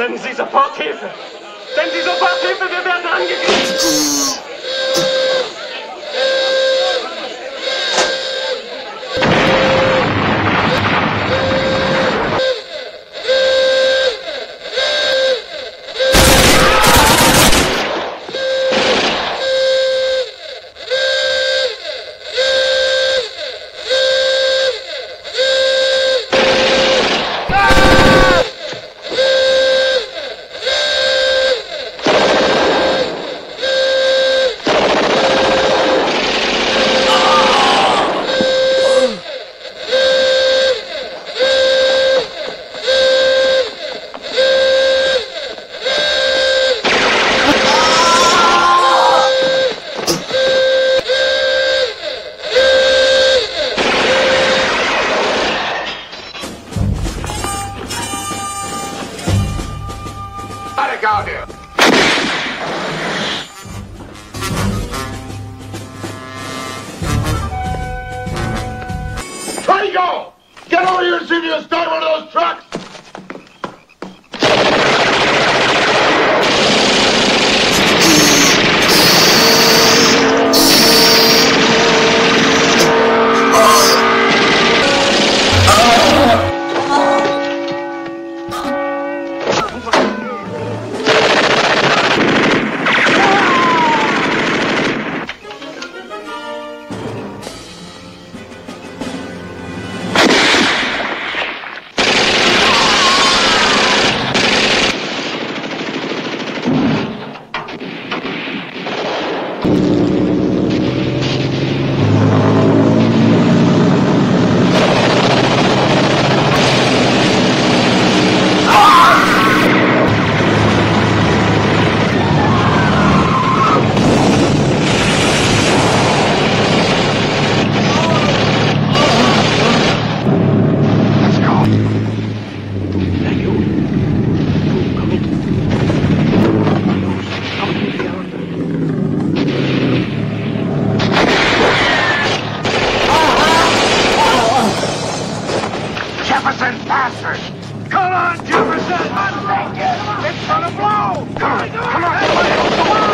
Senden Sie sofort Hilfe! Senden Sie sofort Hilfe, wir werden angegriffen! Trigo! Get over here and see if you can start one of those trucks! bastard! Come on, Jefferson! It's gonna blow! Come on, come on, come on! Come on.